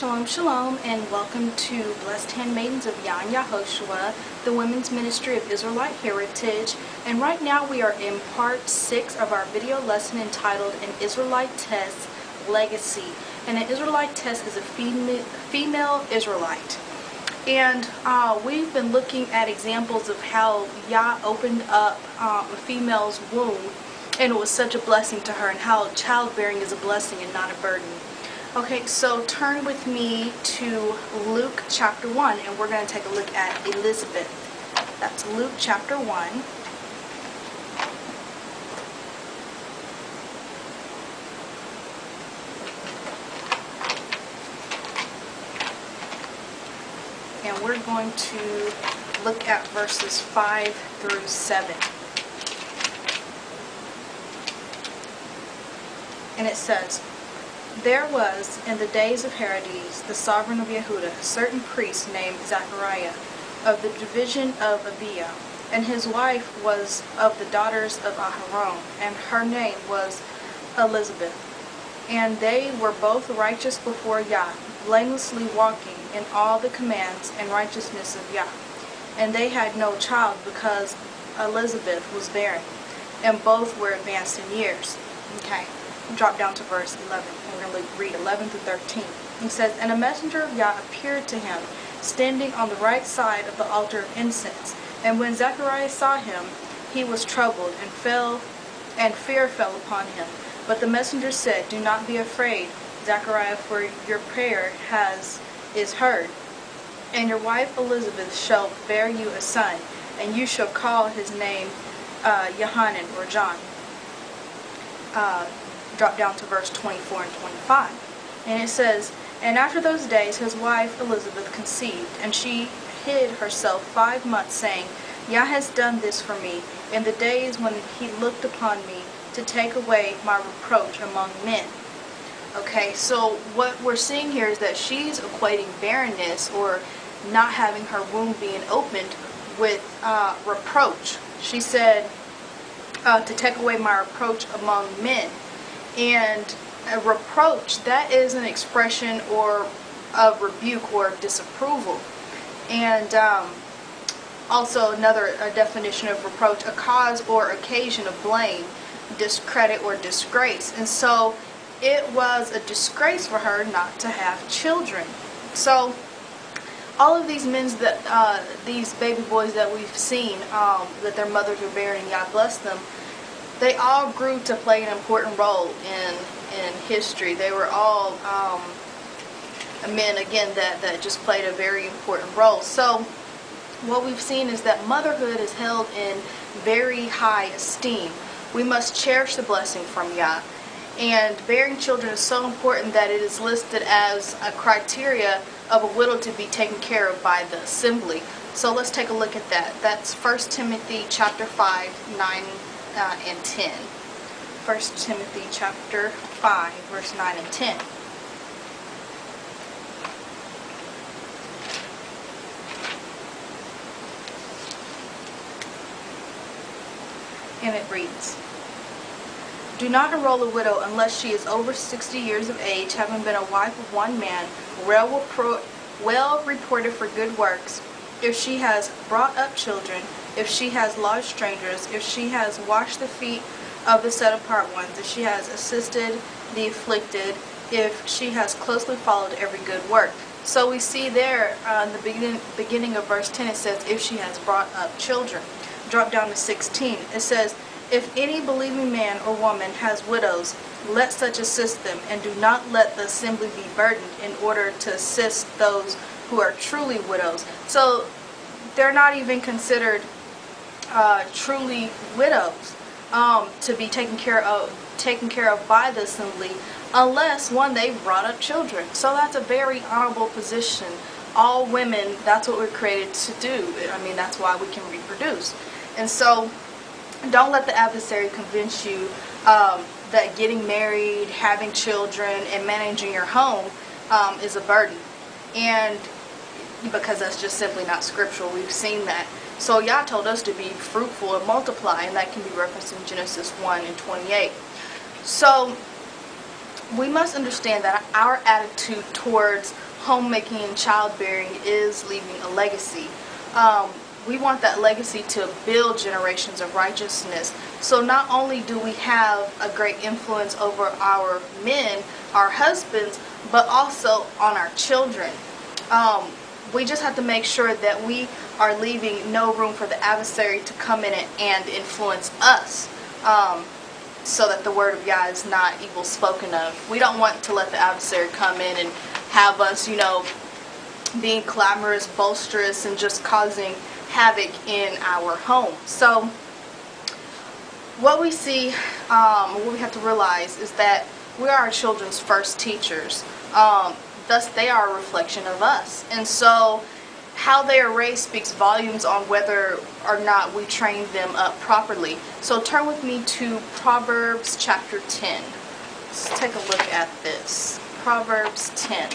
Shalom, shalom, and welcome to Blessed Handmaidens of Yah and Yahoshua, the Women's Ministry of Israelite Heritage. And right now we are in part 6 of our video lesson entitled An Israylitess Legacy. And an Israylitess is a female, female Israelite. And uh, we've been looking at examples of how Yah opened up uh, a female's womb and it was such a blessing to her and how childbearing is a blessing and not a burden. Okay, so turn with me to Luke chapter 1 and we're going to take a look at Elizabeth. That's Luke chapter 1. And we're going to look at verses 5 through 7. And it says, There was, in the days of Herodes, the sovereign of Yehuda, a certain priest named Zachariah, of the division of Abia, and his wife was of the daughters of Aharon, and her name was Elizabeth. And they were both righteous before Yah, blamelessly walking in all the commands and righteousness of Yah. And they had no child because Elizabeth was barren, and both were advanced in years. Okay, drop down to verse 11. And we're going to read 11 through 13. He says, And a messenger of Yah appeared to him, standing on the right side of the altar of incense. And when Zacharias saw him, he was troubled, and fell, and fear fell upon him. But the messenger said, Do not be afraid, Zechariah, for your prayer has is heard. And your wife Elizabeth shall bear you a son, and you shall call his name uh, Yohanan or John. Uh, drop down to verse 24 and 25. And it says, And after those days his wife Elizabeth conceived, and she hid herself five months, saying, Yah has done this for me in the days when he looked upon me to take away my reproach among men. Okay, so what we're seeing here is that she's equating barrenness or not having her womb being opened with uh, reproach. She said, uh, to take away my reproach among men. And a reproach, that is an expression or of rebuke or disapproval. And um, also another definition of reproach, a cause or occasion of blame, discredit or disgrace. And so it was a disgrace for her not to have children. So all of these men that uh, these baby boys that we've seen um, that their mothers were bearing, God bless them, they all grew to play an important role in in history. They were all um, men again that that just played a very important role. So what we've seen is that motherhood is held in very high esteem. We must cherish the blessing from Yah. And bearing children is so important that it is listed as a criteria of a widow to be taken care of by the assembly. So let's take a look at that. That's 1 Timothy chapter 5, 9 and 10. 1 Timothy chapter 5, verse 9 and 10. And it reads, Do not enroll a widow unless she is over 60 years of age, having been a wife of one man, well reported for good works, if she has brought up children, if she has lodged strangers, if she has washed the feet of the set apart ones, if she has assisted the afflicted, if she has closely followed every good work. So we see there uh, in the beginning, beginning of verse 10 it says, if she has brought up children. Drop down to 16. It says, if any believing man or woman has widows, let such assist them, and do not let the assembly be burdened in order to assist those who are truly widows. So they're not even considered uh, truly widows um, to be taken care of taken care of by the assembly unless one they brought up children. So that's a very honorable position. All women that's what we're created to do. I mean that's why we can reproduce. And so don't let the adversary convince you um, that getting married having children and managing your home um, is a burden. And because that's just simply not scriptural we've seen that so Yah told us to be fruitful and multiply, and that can be referenced in Genesis 1 and 28. So we must understand that our attitude towards homemaking and childbearing is leaving a legacy. Um, we want that legacy to build generations of righteousness. So not only do we have a great influence over our men, our husbands, but also on our children. Um, we just have to make sure that we are leaving no room for the adversary to come in and influence us. Um, so that the word of God is not evil spoken of. We don't want to let the adversary come in and have us, you know, being clamorous, boisterous, and just causing havoc in our home. So, what we see, um, what we have to realize is that we are our children's first teachers. Um, thus, they are a reflection of us. And so, how they are raised speaks volumes on whether or not we train them up properly. So, turn with me to Proverbs chapter 10. Let's take a look at this. Proverbs 10.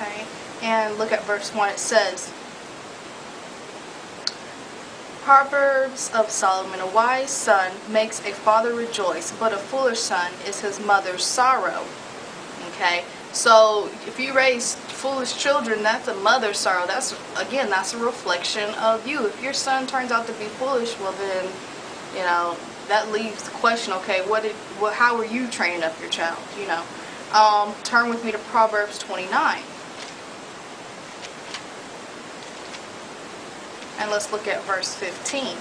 Okay, and look at verse 1. It says, Proverbs of Solomon, a wise son makes a father rejoice, but a foolish son is his mother's sorrow. Okay, so if you raise foolish children, that's a mother's sorrow. That's, again, that's a reflection of you. If your son turns out to be foolish, well then, you know, that leaves the question, okay, what did, what, how are you training up your child, you know? Um, turn with me to Proverbs 29. And let's look at verse 15.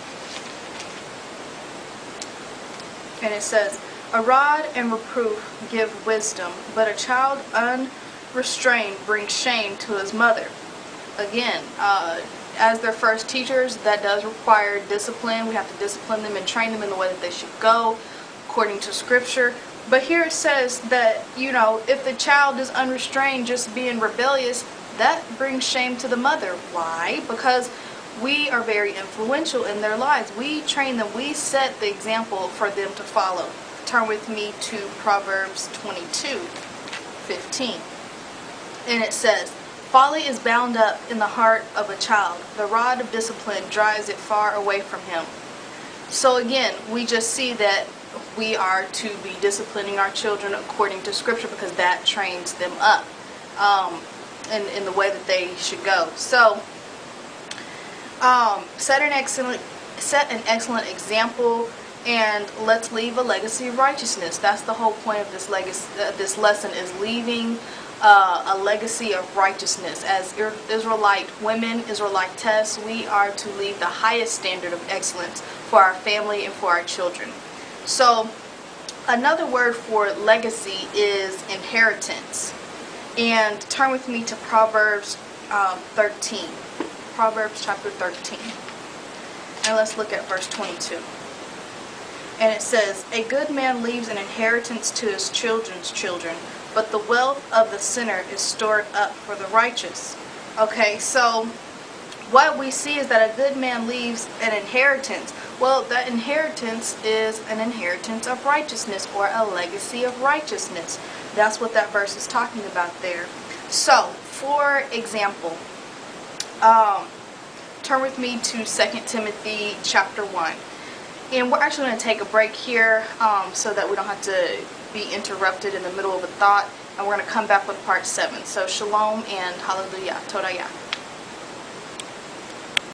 And it says, A rod and reproof give wisdom, but a child unrestrained brings shame to his mother. Again, uh, as their first teachers, that does require discipline. We have to discipline them and train them in the way that they should go, according to Scripture. But here it says that, you know, if the child is unrestrained, just being rebellious, that brings shame to the mother. Why? Because we are very influential in their lives. We train them, we set the example for them to follow. Turn with me to Proverbs 22 15. And it says, Folly is bound up in the heart of a child. The rod of discipline drives it far away from him. So again, we just see that we are to be disciplining our children according to Scripture because that trains them up um, in, in the way that they should go. So, um, set an excellent set an excellent example and let's leave a legacy of righteousness. That's the whole point of this legacy uh, this lesson is leaving uh, a legacy of righteousness. As israelite women israelitess we are to leave the highest standard of excellence for our family and for our children. So another word for legacy is inheritance. And turn with me to proverbs um, 13 Proverbs chapter 13. And let's look at verse 22. And it says, A good man leaves an inheritance to his children's children, but the wealth of the sinner is stored up for the righteous. Okay, so what we see is that a good man leaves an inheritance. Well, that inheritance is an inheritance of righteousness or a legacy of righteousness. That's what that verse is talking about there. So, for example, um, turn with me to 2 Timothy chapter 1. And we're actually going to take a break here um, so that we don't have to be interrupted in the middle of a thought. And we're going to come back with part 7. So shalom and hallelujah. Todayah.